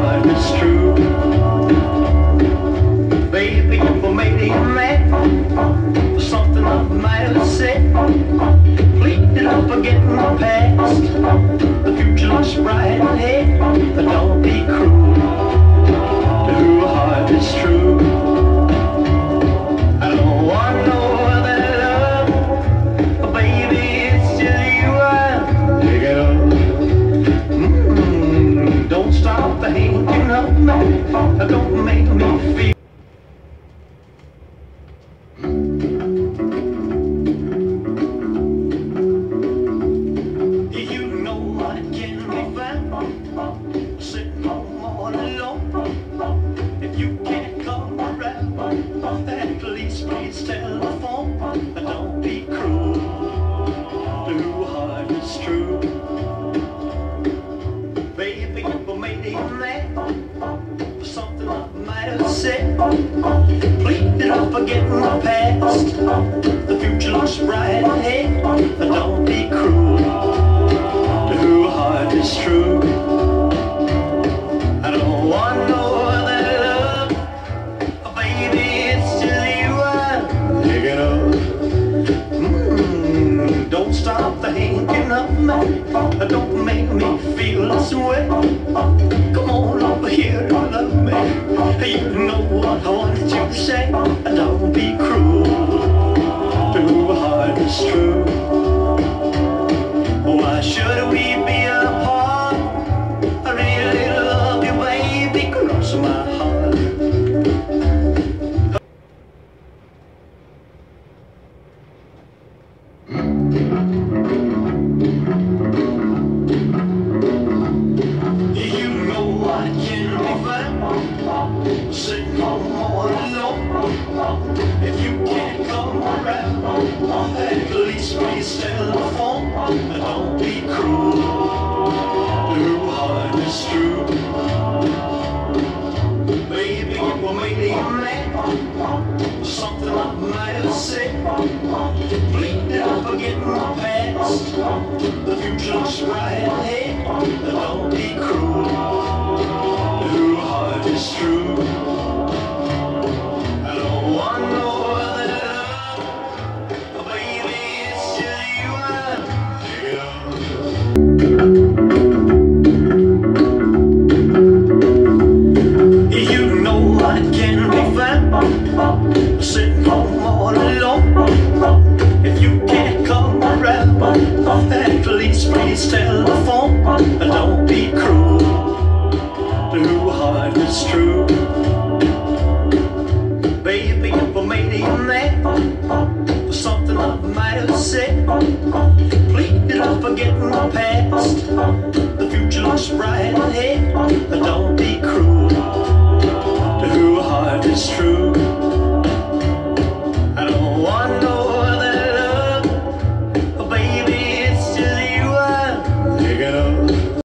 all true. Sitting home all alone. If you can't come around, at least please telephone. Don't be cruel to a heart that's true. Baby, you made me mad for something I might have said. It up forgetting the past. The future looks bright ahead. Don't be cruel to a heart that's true. Don't make me feel this way. Come on over here and love me. You know what I want you to say. Don't be cruel home all alone. If you can't come around, at least please and Don't be cruel a heart that's true. Baby, you were me mad. Something I might have said. It up forgetting the past. The future looks right ahead. Don't be cruel a heart that's true. Baby, you made me mad for something I might have said. The future looks bright ahead. Don't be